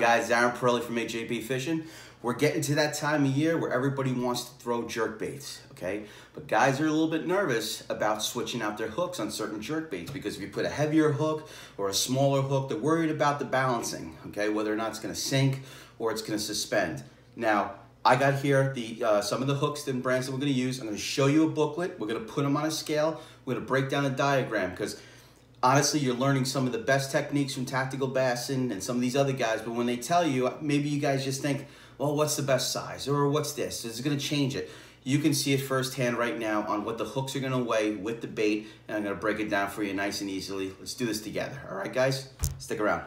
guys, Aaron Pirelli from AJP Fishing. We're getting to that time of year where everybody wants to throw jerk baits, okay? But guys are a little bit nervous about switching out their hooks on certain jerk baits because if you put a heavier hook or a smaller hook, they're worried about the balancing, okay? Whether or not it's gonna sink or it's gonna suspend. Now, I got here the uh, some of the hooks and brands that we're gonna use. I'm gonna show you a booklet. We're gonna put them on a scale. We're gonna break down a diagram because honestly, you're learning some of the best techniques from Tactical Bassin and some of these other guys, but when they tell you, maybe you guys just think, well, what's the best size? Or what's this? Is it gonna change it? You can see it firsthand right now on what the hooks are gonna weigh with the bait, and I'm gonna break it down for you nice and easily. Let's do this together, all right, guys? Stick around.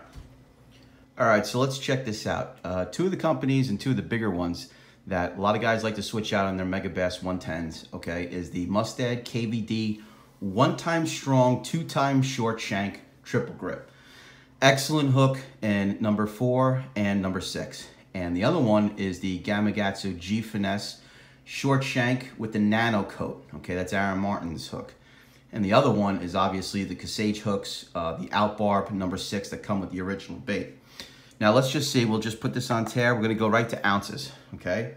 All right, so let's check this out. Uh, two of the companies and two of the bigger ones that a lot of guys like to switch out on their Megabass 110s, okay, is the Mustad KVD one time strong, two time short shank triple grip. Excellent hook in number four and number six. And the other one is the Gamakatsu G Finesse short shank with the nano coat. Okay, that's Aaron Martens' hook. And the other one is obviously the Kasage hooks, uh, the Outbarb number six that come with the original bait. Now let's just see, we'll just put this on tear. We're gonna go right to ounces, okay?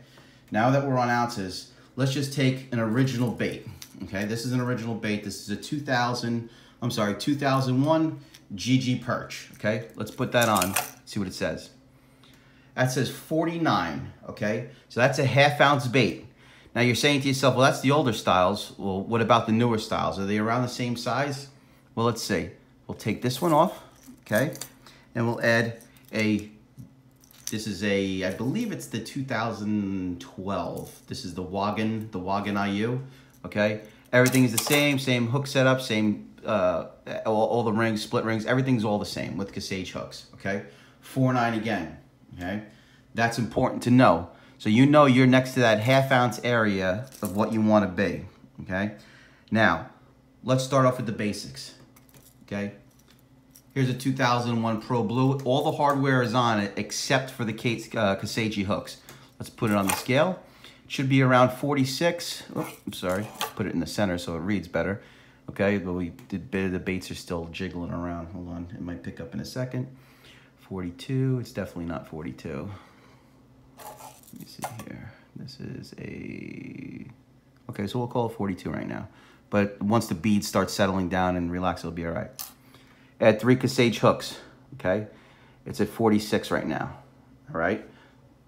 Now that we're on ounces, let's just take an original bait. Okay, this is an original bait. This is a 2000, I'm sorry, 2001 GG Perch. Okay, let's put that on, see what it says. That says 49, okay? So that's a half ounce bait. Now you're saying to yourself, well, that's the older styles. Well, what about the newer styles? Are they around the same size? Well, let's see. We'll take this one off, okay? And we'll add a, this is a, I believe it's the 2012. This is the Wagon, the Wagon IU okay? Everything is the same, same hook setup, same, uh, all, all, the rings, split rings, everything's all the same with Kasage hooks, okay? 4.9 again, okay? That's important to know. So you know you're next to that half ounce area of what you want to be, okay? Now, let's start off with the basics, okay? Here's a 2001 Pro Blue. All the hardware is on it except for the Kate uh, hooks. Let's put it on the scale. Should be around 46. Oh, I'm sorry. Put it in the center so it reads better. Okay, but we did the baits are still jiggling around. Hold on, it might pick up in a second. 42, it's definitely not 42. Let me see here. This is a, okay, so we'll call it 42 right now. But once the beads start settling down and relax, it'll be all right. Add three Kasage hooks, okay? It's at 46 right now, all right?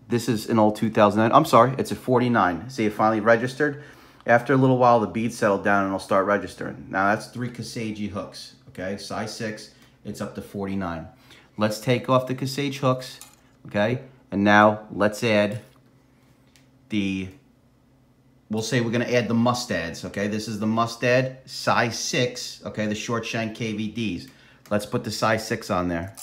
This is an old 2009. I'm sorry, it's a 49. See, it finally registered. After a little while, the beads settle down and it'll start registering. Now that's three Kasage hooks, okay? Size six, it's up to 49. Let's take off the Kasage hooks, okay? And now let's add the, we'll say we're gonna add the Mustads, okay? This is the Mustad size six, okay? The short shank KVDs. Let's put the size six on there.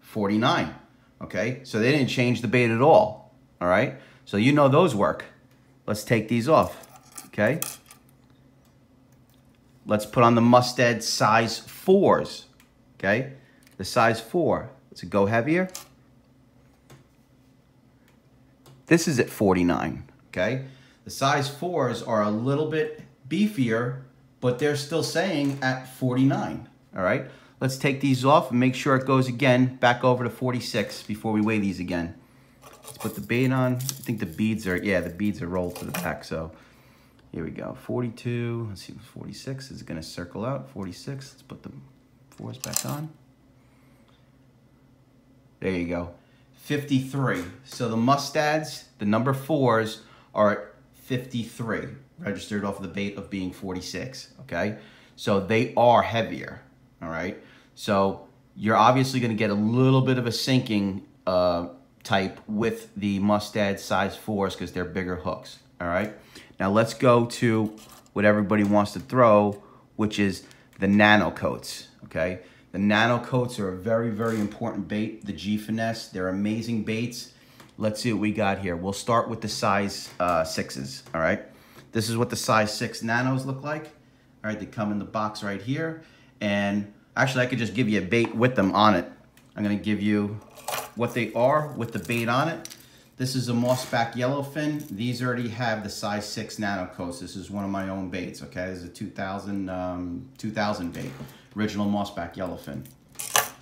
49 okay? So they didn't change the bait at all, all right? So you know those work. Let's take these off, okay? Let's put on the Mustad size fours, okay? The size four, let's go heavier. This is at 49, okay? The size fours are a little bit beefier, but they're still saying at 49, all right? Let's take these off and make sure it goes again back over to 46 before we weigh these again. Let's put the bait on. I think the beads are, yeah, the beads are rolled to the back. So here we go. 42, let's see, 46 is gonna circle out. 46, let's put the fours back on. There you go. 53. So the Mustads, the number fours are at 53, registered off the bait of being 46, okay? So they are heavier, all right? So you're obviously going to get a little bit of a sinking uh, type with the Mustad size 4s because they're bigger hooks, all right? Now let's go to what everybody wants to throw, which is the nano coats, okay? The nano coats are a very, very important bait, the G Finesse. They're amazing baits. Let's see what we got here. We'll start with the size uh, 6s, all right? This is what the size 6 nanos look like. All right, they come in the box right here. And Actually, I could just give you a bait with them on it. I'm gonna give you what they are with the bait on it. This is a mossback yellowfin. These already have the size 6 nano coats. This is one of my own baits, okay? This is a 2000, um, 2000 bait. Original mossback yellowfin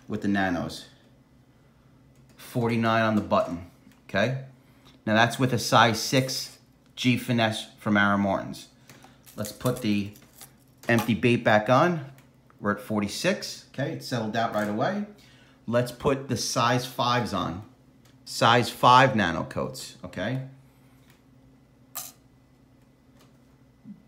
with the nanos. 49 on the button, okay? Now that's with a size 6 G Finesse from Aaron Martens. Let's put the empty bait back on. We're at 46, okay? It settled out right away. Let's put the size 5s on. Size 5 nano coats, okay?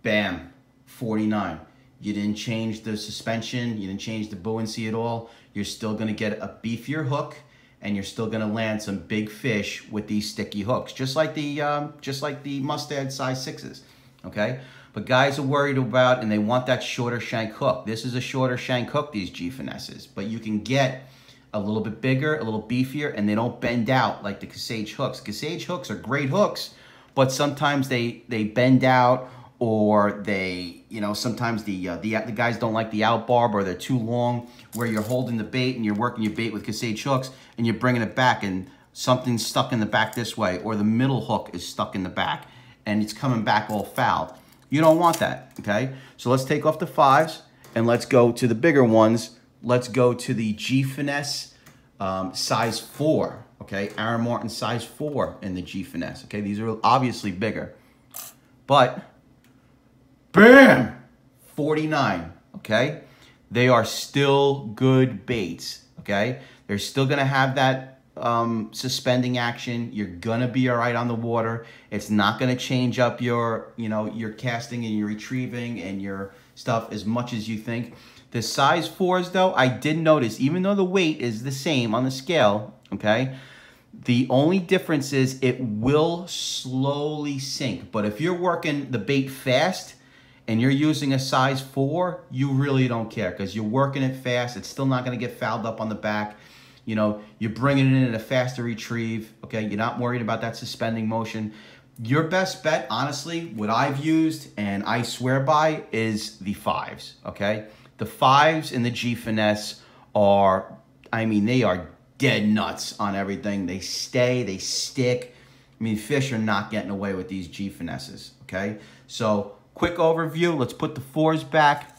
Bam, 49. You didn't change the suspension, you didn't change the buoyancy at all. You're still gonna get a beefier hook and you're still gonna land some big fish with these sticky hooks, just like the um, just like the mustad size sixes, okay? But guys are worried about and they want that shorter shank hook. This is a shorter shank hook, these G finesses, but you can get a little bit bigger, a little beefier, and they don't bend out like the Kasage hooks. Kasage hooks are great hooks, but sometimes they they bend out or they, you know, sometimes the, uh, the the guys don't like the out barb or they're too long where you're holding the bait and you're working your bait with Kasage hooks and you're bringing it back and something's stuck in the back this way or the middle hook is stuck in the back and it's coming back all fouled. You don't want that, okay? So let's take off the fives and let's go to the bigger ones. Let's go to the G Finesse um, size four, okay? Aaron Marten size four in the G Finesse, okay? These are obviously bigger, but Bam! 49, okay? They are still good baits, okay? They're still to have that um, suspending action. You're to be all right on the water. It's not to change up your, you know, your casting and your retrieving and your stuff as much as you think. The size 4s, though, I did notice, even though the weight is the same on the scale, okay, the only difference is it will slowly sink. But if you're working the bait fast, and you're using a size 4, you really don't care because you're working it fast. It's still not to get fouled up on the back. You know, you're bringing it in at a faster retrieve. Okay, you're not worried about that suspending motion. Your best bet, honestly, what I've used and I swear by is the fives. Okay, the fives in the G Finesse are, I mean, they are dead nuts on everything. They stay, they stick. I mean, fish are not getting away with these G Finesses. Okay, so quick overview. Let's put the fours back.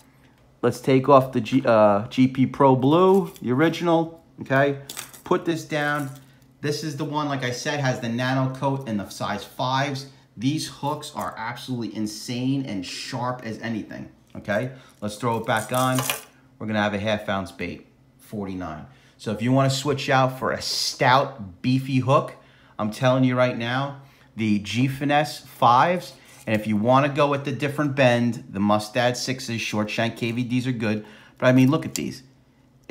Let's take off the G, uh, GP Pro Blue, the original, okay? Put this down. This is the one, like I said, has the nano coat and the size fives. These hooks are absolutely insane and sharp as anything, okay? Let's throw it back on. We're gonna have a half ounce bait, 49. So if you wanna switch out for a stout, beefy hook, I'm telling you right now, the G Finesse fives and if you want to go with the different bend, the Mustad 6s, short shank KVDs are good. But I mean, look at these.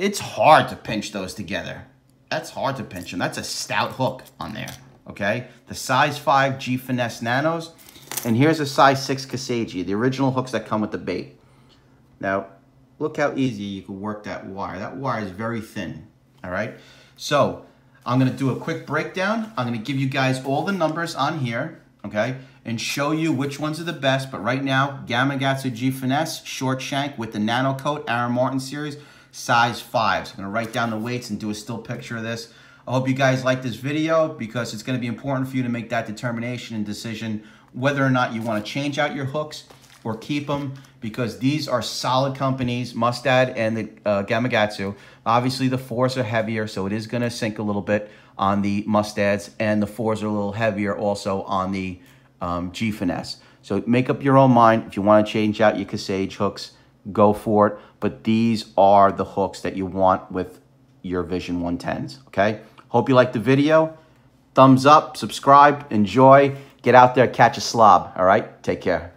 It's hard to pinch those together. That's hard to pinch them. That's a stout hook on there, okay? The size 5 G Finesse Nanos. And here's a size 6 Kasage, the original hooks that come with the bait. Now, look how easy you can work that wire. That wire is very thin, all right? So, I'm to do a quick breakdown. I'm to give you guys all the numbers on here, okay? and show you which ones are the best. But right now, Gamakatsu G Finesse, short shank with the Nano Coat Aaron Martens series, size 5. So I'm going to write down the weights and do a still picture of this. I hope you guys like this video because it's going to be important for you to make that determination and decision whether or not you want to change out your hooks or keep them because these are solid companies, Mustad and the uh, Gamakatsu. Obviously, the fours are heavier, so it is going to sink a little bit on the Mustads, and the fours are a little heavier also on the um, G Finesse. So make up your own mind. If you want to change out your Kasage hooks, go for it. But these are the hooks that you want with your Vision 110s, okay? Hope you liked the video. Thumbs up, subscribe, enjoy. Get out there, catch a slob, all right? Take care.